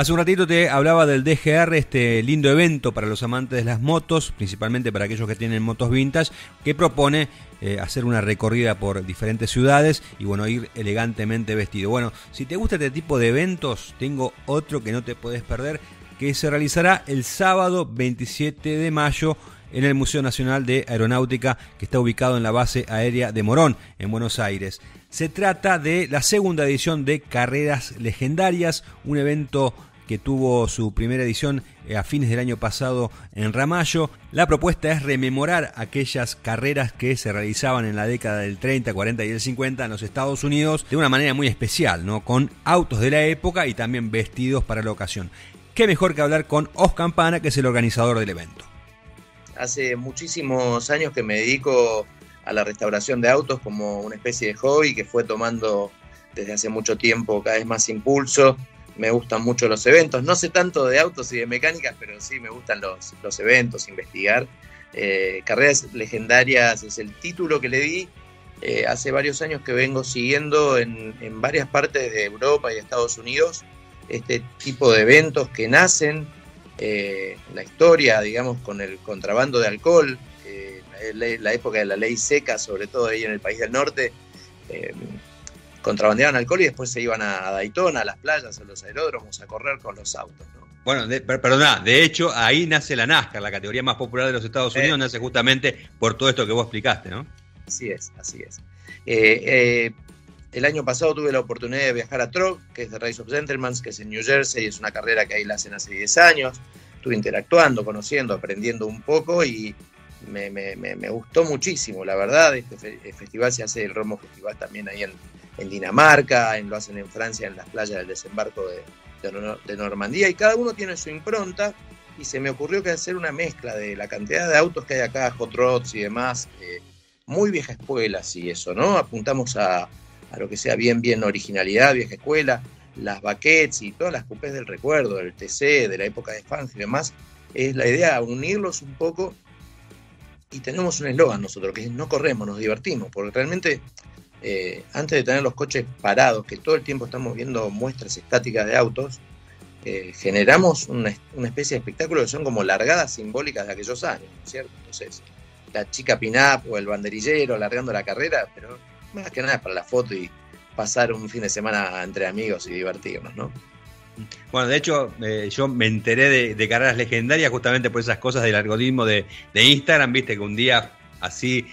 Hace un ratito te hablaba del DGR, este lindo evento para los amantes de las motos, principalmente para aquellos que tienen motos vintage, que propone eh, hacer una recorrida por diferentes ciudades y bueno, ir elegantemente vestido. Bueno, si te gusta este tipo de eventos, tengo otro que no te puedes perder, que se realizará el sábado 27 de mayo en el Museo Nacional de Aeronáutica, que está ubicado en la base aérea de Morón, en Buenos Aires. Se trata de la segunda edición de Carreras Legendarias, un evento que tuvo su primera edición eh, a fines del año pasado en Ramallo. La propuesta es rememorar aquellas carreras que se realizaban en la década del 30, 40 y el 50 en los Estados Unidos de una manera muy especial, ¿no? con autos de la época y también vestidos para la ocasión. Qué mejor que hablar con Os Campana, que es el organizador del evento hace muchísimos años que me dedico a la restauración de autos como una especie de hobby que fue tomando desde hace mucho tiempo cada vez más impulso. Me gustan mucho los eventos, no sé tanto de autos y de mecánicas, pero sí me gustan los, los eventos, investigar. Eh, Carreras Legendarias es el título que le di. Eh, hace varios años que vengo siguiendo en, en varias partes de Europa y Estados Unidos este tipo de eventos que nacen eh, la historia, digamos, con el contrabando de alcohol, eh, la, época de la ley seca, sobre todo ahí en el país del norte, contrabandeaban alcohol y después se iban a, Daytona, a las playas, a los aeródromos, a correr con los autos. Bueno, de, perdona, de hecho ahí nace la NASCAR, la categoría más popular de los Estados Unidos, nace justamente por todo esto que vos explicaste, ¿no? Así es, así es. El año pasado tuve la oportunidad de viajar a Trog, que es de Race of Gentlemen, que es en New Jersey, es una carrera que ahí la hacen hace 10 años. Estuve interactuando, conociendo, aprendiendo un poco y me, gustó muchísimo, la verdad. Este festival se hace el Romo Festival también ahí en, Dinamarca, en, lo hacen en Francia, en las playas del desembarco de, Normandía, y cada uno tiene su impronta. Y se me ocurrió que hacer una mezcla de la cantidad de autos que hay acá, hot rods y demás, eh, muy vieja escuela, y eso, ¿no? Apuntamos a a lo que sea bien, bien originalidad, vieja escuela, las baquets y todas las cupés del recuerdo, del TC, de la época de fans y demás, es la idea unirlos un poco y tenemos un eslogan nosotros, que es no corremos, nos divertimos, porque realmente eh, antes de tener los coches parados, que todo el tiempo estamos viendo muestras estáticas de autos, eh, generamos una, especie de espectáculo que son como largadas simbólicas de aquellos años, ¿cierto? Entonces, la chica pin-up o el banderillero largando la carrera, pero más que nada para la foto y pasar un fin de semana entre amigos y divertirnos, ¿no? Bueno, de hecho, eh, yo me enteré de, carreras legendarias justamente por esas cosas del algoritmo de, Instagram, viste, que un día así,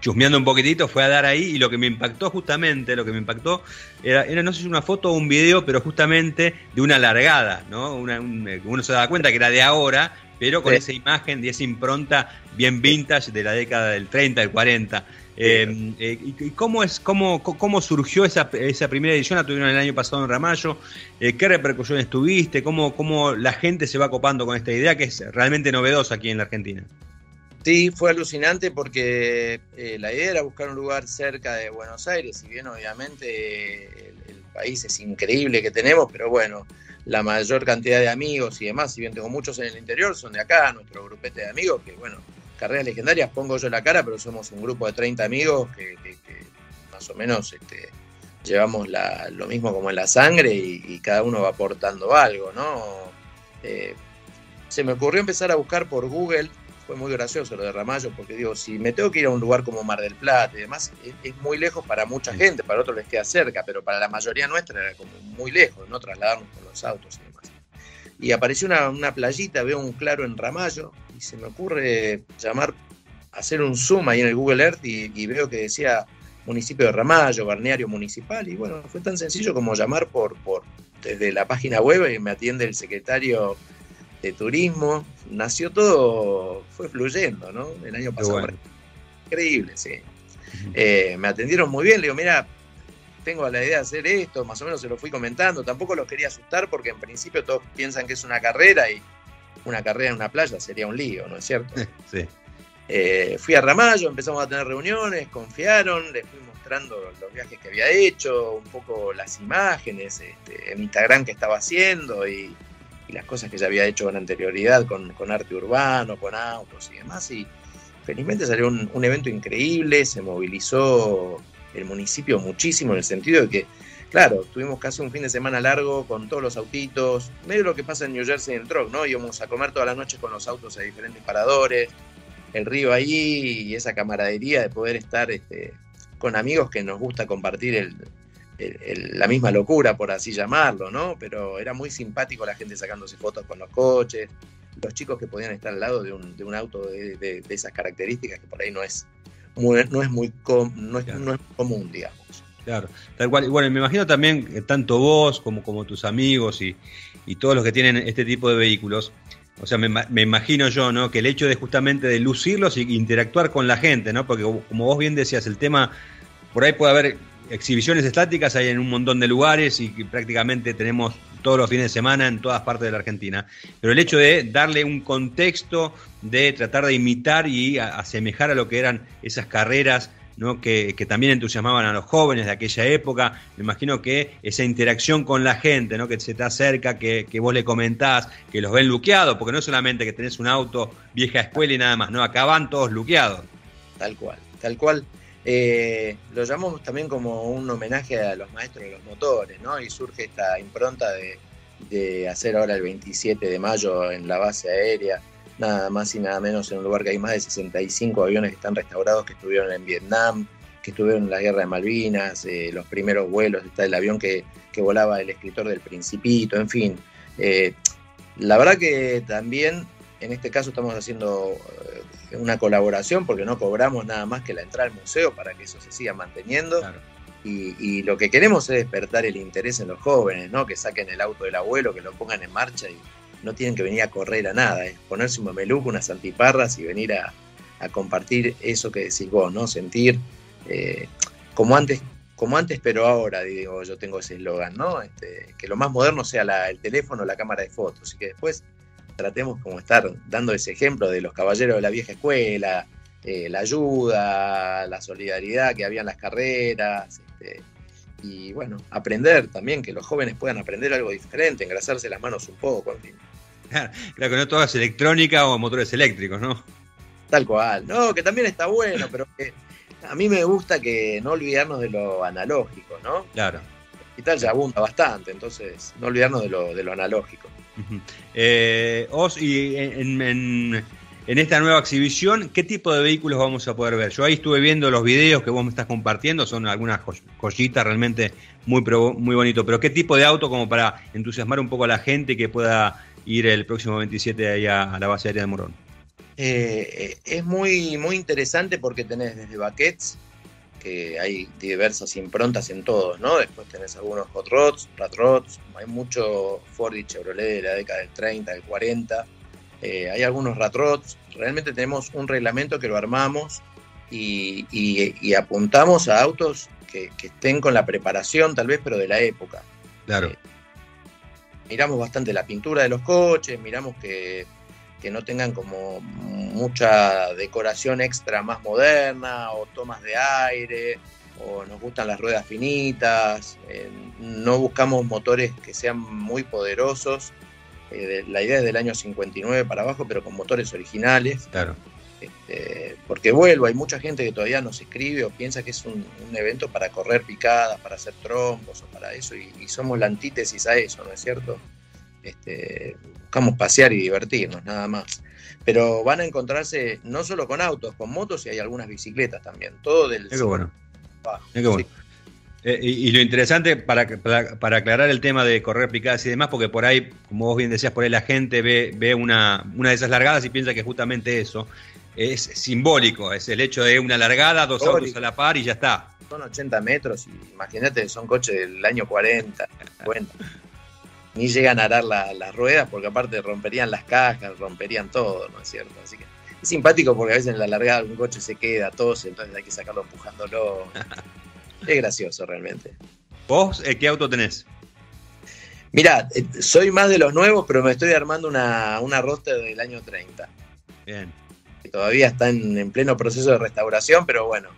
chusmeando un poquitito, fue a dar ahí y lo que me impactó justamente, lo que me impactó, era, no sé si una foto o un video, pero justamente de una largada, ¿no? uno se da cuenta que era de ahora, pero con esa imagen y esa impronta bien vintage de la década del 30, del 40. Em, eh, ¿Y cómo, es, cómo, cómo surgió esa, esa primera edición? La tuvieron el año pasado en Ramallo. Eh, ¿Qué repercusiones tuviste? ¿Cómo, ¿Cómo la gente se va copando con esta idea que es realmente novedosa aquí en la Argentina? Sí, fue alucinante porque eh, la idea era buscar un lugar cerca de Buenos Aires, si bien obviamente el, país es increíble que tenemos, pero bueno, la mayor cantidad de amigos y demás, si bien tengo muchos en el interior, son de acá, nuestro grupete de amigos, que bueno, carreras legendarias pongo yo la cara, pero somos un grupo de 30 amigos que, más o menos este, llevamos lo mismo como en la sangre y, cada uno va aportando algo, ¿no? Eh, se me ocurrió empezar a buscar por Google, fue muy gracioso lo de Ramallo, porque digo, si me tengo que ir a un lugar como Mar del Plata y demás, es, muy lejos para mucha gente, para otros les queda cerca, pero para la mayoría nuestra era como muy lejos, ¿no? Trasladarnos con los autos y demás. Y apareció una, una playita, veo un claro en Ramallo, y se me ocurre llamar, hacer un zoom ahí en el Google Earth y, veo que decía municipio de Ramallo, balneario municipal, y bueno, fue tan sencillo como llamar por, por desde la página web y me atiende el secretario de turismo, nació todo, fue fluyendo, ¿no? El año pasado. Increíble, sí. Eh, me atendieron muy bien, le digo, mira, tengo la idea de hacer esto, más o menos se lo fui comentando, tampoco los quería asustar porque en principio todos piensan que es una carrera y una carrera en una playa sería un lío, ¿no es cierto? Sí. Eh, fui a Ramallo, empezamos a tener reuniones, confiaron, les fui mostrando los viajes que había hecho, un poco las imágenes, este, en Instagram que estaba haciendo y, las cosas que ya había hecho con anterioridad con, arte urbano, con autos y demás. Y felizmente salió un, evento increíble, se movilizó el municipio muchísimo en el sentido de que claro, tuvimos casi un fin de semana largo con todos los autitos, medio lo que pasa en New Jersey en el truck, ¿no? Íbamos a comer toda la noche con los autos a diferentes paradores, el río ahí y esa camaradería de poder estar este, con amigos que nos gusta compartir el, la misma locura, por así llamarlo, ¿no? Pero era muy simpático la gente sacándose fotos con los coches, los chicos que podían estar al lado de un, de un auto de, esas características que por ahí no es muy, no es muy no, es, común, digamos. Claro, tal cual. Bueno, me imagino también que tanto vos como, como tus amigos y, y todos los que tienen este tipo de vehículos, o sea, me, me, imagino yo, ¿no? Que el hecho de justamente de lucirlos y interactuar con la gente, ¿no? Porque como vos bien decías, el tema, por ahí puede haber exhibiciones estáticas, hay en un montón de lugares y prácticamente tenemos todos los fines de semana en todas partes de la Argentina. Pero el hecho de darle un contexto, de tratar de imitar y asemejar a lo que eran esas carreras. Que, también entusiasmaban a los jóvenes de aquella época. Me imagino que esa interacción con la gente, que se te acerca, que, vos le comentás, que los ven luqueados, porque no es solamente que tenés un auto vieja escuela y nada más, no, acá van todos luqueados. Tal cual, tal cual. Eh, lo llamamos también como un homenaje a los maestros de los motores, ¿no? Y surge esta impronta de, hacer ahora el 27 de mayo en la base aérea nada más y nada menos en un lugar que hay más de 65 aviones que están restaurados, que estuvieron en Vietnam, que estuvieron en la guerra de Malvinas, eh, los primeros vuelos, está el avión que, volaba el escritor del Principito, en fin. Eh, la verdad que también en este caso estamos haciendo eh, una colaboración porque no cobramos nada más que la entrada al museo para que eso se siga manteniendo. Y, y, lo que queremos es despertar el interés en los jóvenes, ¿no? que saquen el auto del abuelo, que lo pongan en marcha y, no tienen que venir a correr a nada, es ponerse un mameluco, unas antiparras y venir a, compartir eso que decís vos, ¿no? Sentir eh, como antes, como antes, pero ahora, digo, yo tengo ese eslogan, ¿no? Este, que lo más moderno sea el teléfono, la cámara de fotos, y que después tratemos como estar dando ese ejemplo de los caballeros de la vieja escuela, eh, la ayuda, la solidaridad que había en las carreras, este, y bueno, aprender también, que los jóvenes puedan aprender algo diferente, engrasarse las manos un poco, en fin. Claro, que no todas electrónica o motores eléctricos, ¿no? Tal cual. No, que también está bueno, pero que a mí me gusta que no olvidarnos de lo analógico, ¿no? Claro. Y tal ya abunda bastante, entonces no olvidarnos de lo, de lo analógico. Eh, Os, y en, en, esta nueva exhibición, ¿qué tipo de vehículos vamos a poder ver? Yo ahí estuve viendo los videos que vos me estás compartiendo, son algunas joyitas realmente muy, muy bonito, pero ¿qué tipo de auto como para entusiasmar un poco a la gente que pueda ir el próximo 27 ahí a, la base aérea de Morón? Eh, es muy, muy interesante porque tenés desde baquets, que hay diversas improntas en todos, ¿no? Después tenés algunos hot rods, rat rods, hay mucho Ford y Chevrolet de la década del 30, del 40, eh, hay algunos rat rods, realmente tenemos un reglamento que lo armamos y, apuntamos a autos que, estén con la preparación tal vez, pero de la época. Claro. Eh, miramos bastante la pintura de los coches, miramos que, no tengan como mucha decoración extra más moderna o tomas de aire o nos gustan las ruedas finitas, eh, no buscamos motores que sean muy poderosos, eh, la idea es del año 59 para abajo, pero con motores originales. Claro. Este, porque vuelvo, hay mucha gente que todavía nos escribe o piensa que es un, evento para correr picadas, para hacer trompos o para eso, y, somos la antítesis a eso, ¿no es cierto? Este, buscamos pasear y divertirnos, nada más. Pero van a encontrarse no solo con autos, con motos y hay algunas bicicletas también, todo del... Es bueno. Eh, y, lo interesante para, para, aclarar el tema de correr picadas y demás, porque por ahí, como vos bien decías, por ahí la gente ve, ve una, una de esas largadas y piensa que justamente eso es simbólico, es el hecho de una largada, dos autos a la par y ya está. Son 80 metros y imagínate, son coches del año 40, 50. Ni llegan a arar las ruedas porque aparte romperían las cajas, romperían todo, ¿no es cierto? Así que es simpático porque a veces en la largada un coche se queda, tose, entonces hay que sacarlo empujándolo. es gracioso realmente. ¿Vos eh, qué auto tenés? Mirá, eh, soy más de los nuevos, pero me estoy armando una, una roster del año 30. Bien todavía está en, pleno proceso de restauración, pero bueno,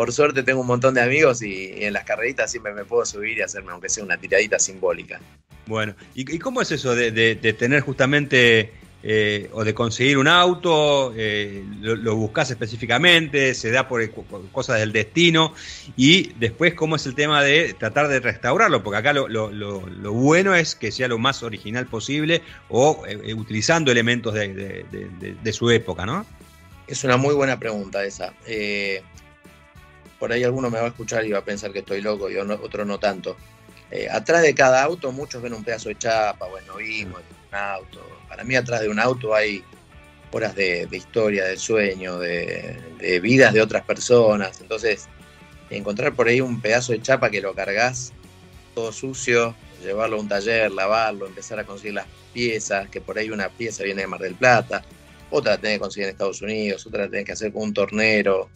por suerte tengo un montón de amigos y, en las carreritas siempre me puedo subir y hacerme, aunque sea una tiradita simbólica. Bueno, ¿y, cómo es eso de, tener justamente eh, o de conseguir un auto, eh, lo, buscas específicamente, se da por, cosas del destino, y después cómo es el tema de tratar de restaurarlo, porque acá lo, bueno es que sea lo más original posible o eh, utilizando elementos de, su época, ¿no? Es una muy buena pregunta esa. Por ahí alguno me va a escuchar y va a pensar que estoy loco y otro no tanto. atrás de cada auto muchos ven un pedazo de chapa, bueno, vimos un auto, para mí atrás de un auto hay horas de, historia, de sueño, de, vidas de otras personas. Entonces, encontrar por ahí un pedazo de chapa que lo cargas todo sucio, llevarlo a un taller, lavarlo, empezar a conseguir las piezas, que por ahí una pieza viene de Mar del Plata, otra la tenés que conseguir en Estados Unidos, otra la tenés que hacer con un tornero.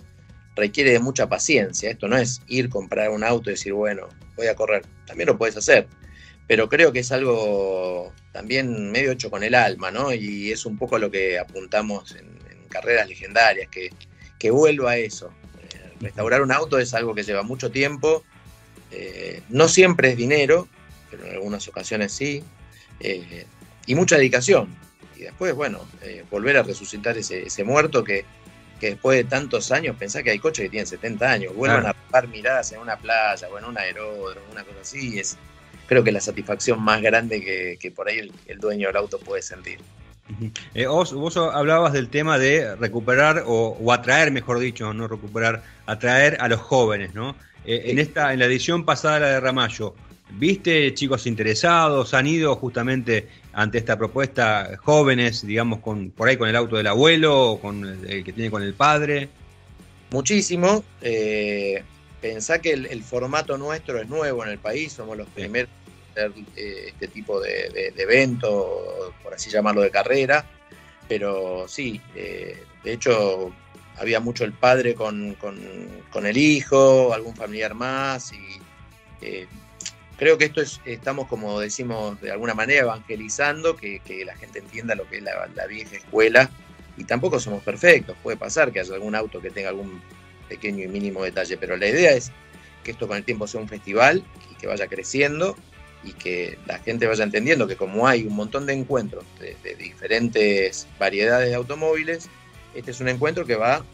Requiere de mucha paciencia. Esto no es ir, comprar un auto y decir, bueno, voy a correr. También lo puedes hacer pero creo que es algo también medio hecho con el alma, ¿no? Y es un poco lo que apuntamos en, carreras legendarias, que, que vuelva a eso. Eh, restaurar un auto es algo que lleva mucho tiempo, eh, no siempre es dinero, pero en algunas ocasiones sí, eh, y mucha dedicación. Y después, bueno, volver a resucitar ese, muerto que, después de tantos años, pensá que hay coches que tienen 70 años, vuelvan a dar miradas en una playa o en un aeródromo, una cosa así, es, creo que la satisfacción más grande que, por ahí el, dueño del auto puede sentir. Eh, vos, hablabas del tema de recuperar o, atraer, mejor dicho, no recuperar, atraer a los jóvenes, ¿no? Eh, en esta, en la edición pasada la de Ramallo, ¿viste chicos interesados? ¿Han ido justamente ante esta propuesta jóvenes, digamos, con por ahí con el auto del abuelo o con el, que tiene con el padre? Muchísimo. Eh, pensá que el, formato nuestro es nuevo en el país, somos los primeros en hacer eh, este tipo de, evento, por así llamarlo, de carrera, pero sí, eh, de hecho había mucho el padre con, el hijo, algún familiar más, y eh, creo que esto es, estamos, como decimos de alguna manera, evangelizando, que, la gente entienda lo que es la, vieja escuela, y tampoco somos perfectos, puede pasar que haya algún auto que tenga algún pequeño y mínimo detalle, pero la idea es que esto con el tiempo sea un festival y que vaya creciendo y que la gente vaya entendiendo que como hay un montón de encuentros de, diferentes variedades de automóviles, este es un encuentro que va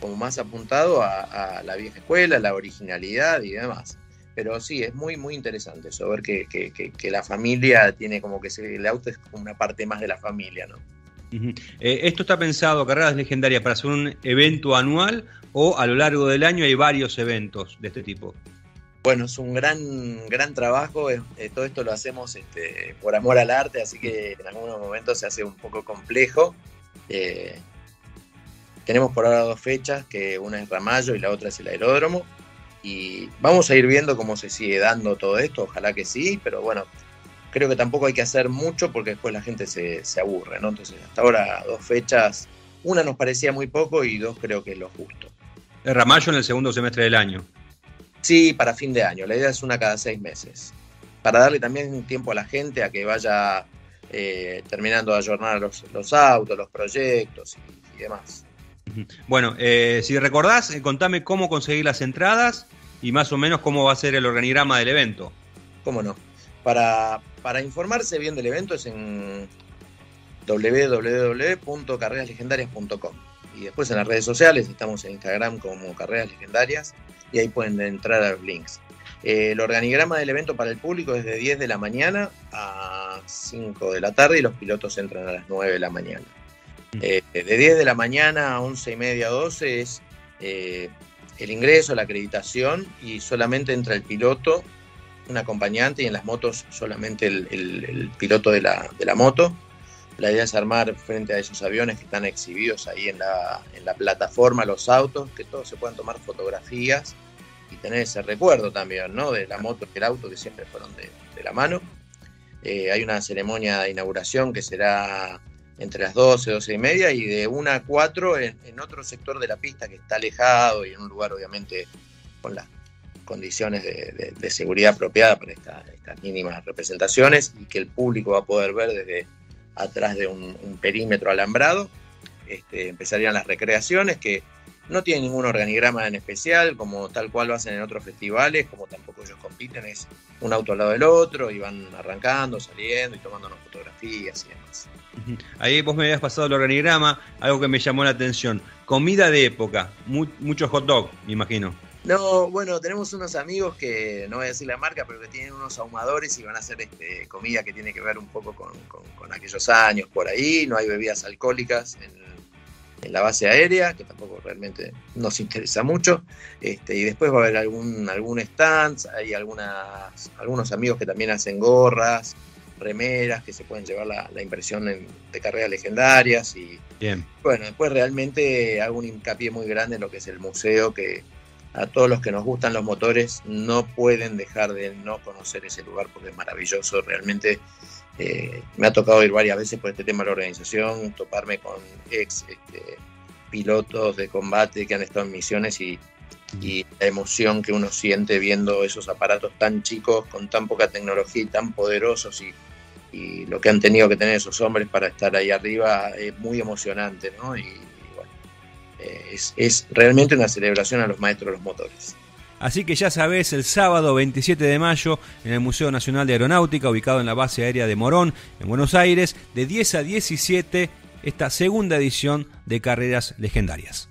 como más apuntado a, la vieja escuela, la originalidad y demás. Pero sí, es muy, muy interesante eso, ver que, la familia tiene como que el auto es como una parte más de la familia, ¿no? Eh, ¿Esto está pensado, Carreras Legendarias, para hacer un evento anual o a lo largo del año hay varios eventos de este tipo? Bueno, es un gran, gran trabajo. Eh, todo esto lo hacemos este, por amor al arte, así que en algunos momentos se hace un poco complejo. Eh, tenemos por ahora dos fechas, que una es Ramallo y la otra es el aeródromo. Y vamos a ir viendo cómo se sigue dando todo esto, ojalá que sí, pero bueno, creo que tampoco hay que hacer mucho porque después la gente se, aburre, ¿no? Entonces, hasta ahora dos fechas, una nos parecía muy poco y dos creo que es lo justo. ¿Es Ramallo en el segundo semestre del año? Sí, para fin de año. La idea es una cada seis meses. Para darle también tiempo a la gente a que vaya eh, terminando de ayornar los, los, autos, los proyectos y, demás. Bueno, eh, si recordás, eh, contame cómo conseguir las entradas y más o menos cómo va a ser el organigrama del evento. ¿Cómo no? Para, para informarse bien del evento es en www.carreraslegendarias.com. Y después en las redes sociales, estamos en Instagram como Carreras Legendarias y ahí pueden entrar a los links. Eh, el organigrama del evento para el público es de 10 de la mañana a 5 de la tarde y los pilotos entran a las 9 de la mañana. Mm. Eh, de 10 de la mañana a 11 y media, 12 es eh, el ingreso, la acreditación y solamente entra el piloto un acompañante y en las motos solamente el, piloto de la, moto. La idea es armar frente a esos aviones que están exhibidos ahí en la, plataforma, los autos, que todos se puedan tomar fotografías y tener ese recuerdo también, ¿no? De la moto y el auto que siempre fueron de, la mano. Eh, hay una ceremonia de inauguración que será entre las 12, 12 y media y de 1 a 4 en, otro sector de la pista que está alejado y en un lugar obviamente con las condiciones de, seguridad apropiada para estas mínimas representaciones y que el público va a poder ver desde atrás de un, perímetro alambrado. Este, empezarían las recreaciones que no tiene ningún organigrama en especial, como tal cual lo hacen en otros festivales, como tampoco ellos compiten, es un auto al lado del otro y van arrancando, saliendo y tomándonos fotografías y demás. Ahí vos me habías pasado el organigrama, algo que me llamó la atención. Comida de época, mucho hot dog, me imagino. No, bueno, tenemos unos amigos que, no voy a decir la marca, pero que tienen unos ahumadores y van a hacer este, comida que tiene que ver un poco con, con aquellos años por ahí. No hay bebidas alcohólicas en en la base aérea, que tampoco realmente nos interesa mucho. Este, y después va a haber algún, algún stand, hay algunas, algunos amigos que también hacen gorras, remeras, que se pueden llevar la, impresión de carreras legendarias. Y Bien. bueno, después realmente hago un hincapié muy grande en lo que es el museo, que a todos los que nos gustan los motores no pueden dejar de no conocer ese lugar porque es maravilloso, realmente eh, me ha tocado ir varias veces por este tema de la organización, toparme con ex este, pilotos de combate que han estado en misiones y, la emoción que uno siente viendo esos aparatos tan chicos, con tan poca tecnología y tan poderosos y, lo que han tenido que tener esos hombres para estar ahí arriba es muy emocionante, ¿no? Y, bueno, eh, es, es realmente una celebración a los maestros de los motores. Así que ya sabes, el sábado 27 de mayo en el Museo Nacional de Aeronáutica, ubicado en la base aérea de Morón, en Buenos Aires, de 10 a 17, esta segunda edición de Carreras Legendarias.